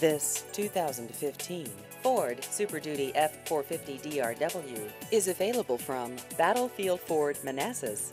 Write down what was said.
This 2015 Ford Super Duty F450 DRW is available from Battlefield Ford Manassas.